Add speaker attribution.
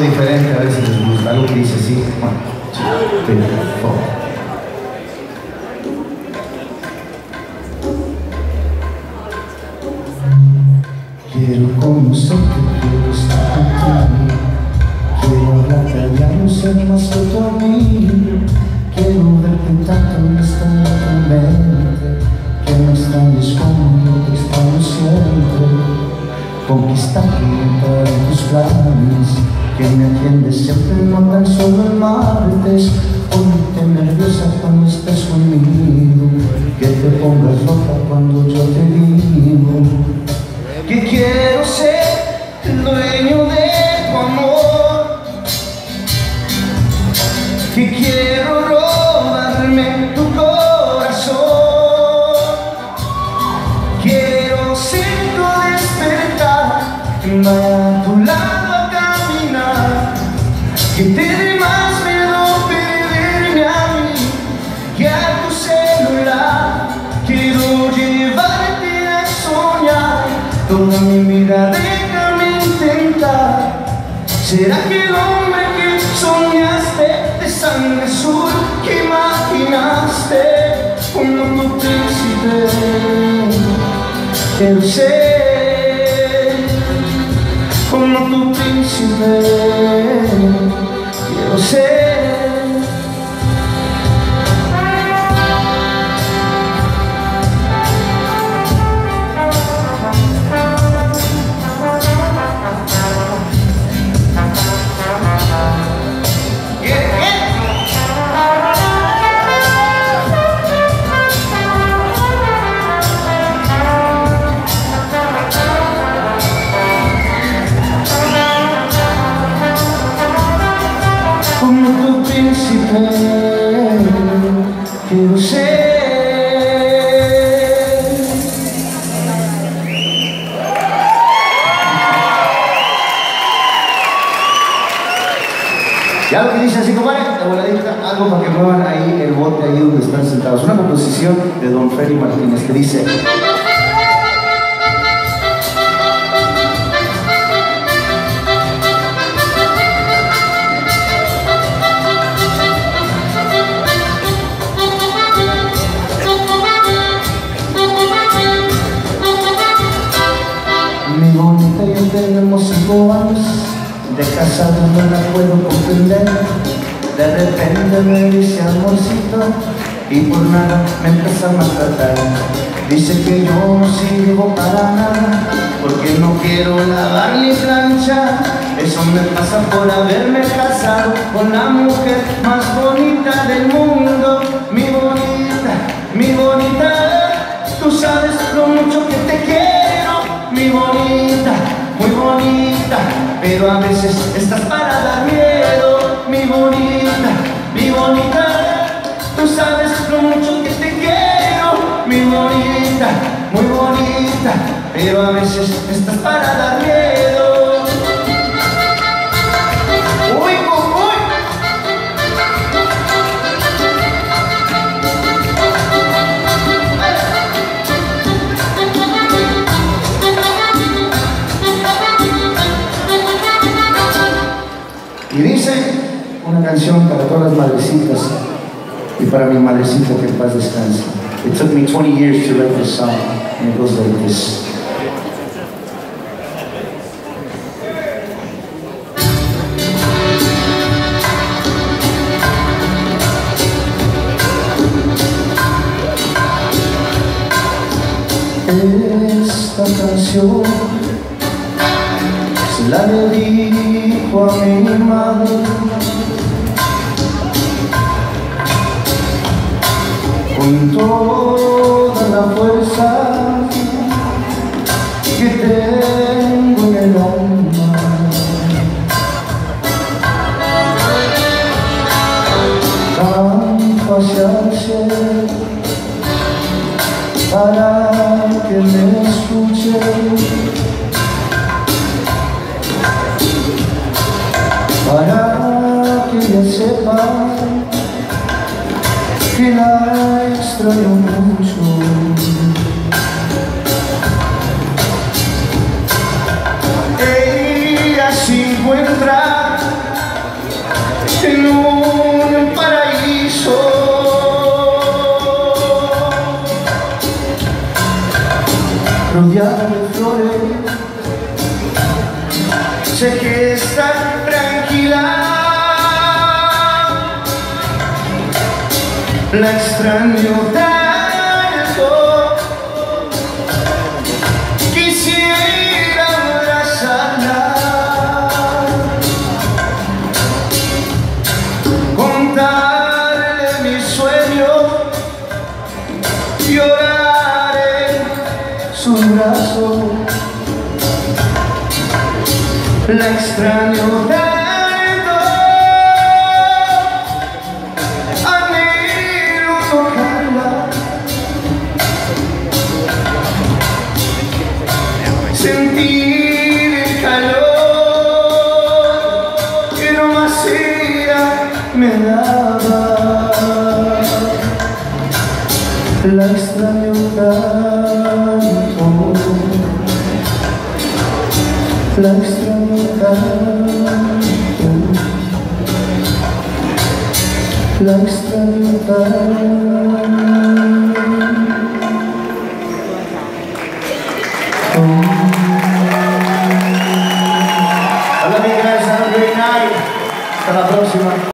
Speaker 1: diferente, a ver si les gusta, algo que dice así. Two, three, four. Quiero quiero estar contigo Quiero hablarte ya no ser más que tu amigo Quiero verte tanto en esta mente Que no extrañes como yo te extraño siempre Conquistarte y entrar en tus planes Que me atiendes. Siempre, no tan solo el martes. Ponte nerviosa cuando estés conmigo. Que te pongas loca cuando yo te digo Que quiero ser el dueño de tu amor. Que quiero robarme tu corazón. Quiero ser tu despertar Toda mi vida déjame intentar ¿Será que el hombre que soñaste de sangre azul que imaginaste como tu príncipe? Quiero ser tu príncipe quiero ser y algo que dice así como de voladita, algo para que muevan ahí el bote ahí donde están sentados. Una composición de Don Freddy Martínez que dice casado no la puedo comprender. De repente me dice amorcito Y por nada me empieza a maltratar. Dice que yo no sirvo para nada Porque no quiero lavar ni planchar. Eso me pasa por haberme casado Con la mujer más bonita del mundo Pero a veces estás para dar miedo Mi bonita, mi bonita. Tú sabes lo mucho que te quiero Mi bonita, muy bonita Pero a veces estás para dar miedo canción para todas las madrecitas y para mi madrecita que en paz descanse. It took me 20 years to write this song, and it goes like this. Esta canción se la dedico a mi madre toda Ella se encuentra en un paraíso. Rodeado de flores sé que está tranquila. La extraño tanto. Quisiera abrazarla, contarle mis sueños, llorar su brazo. La extraño tanto, Sentir el calor que no más ella me daba. La extraño tanto, la extraño tanto, la extraño tanto.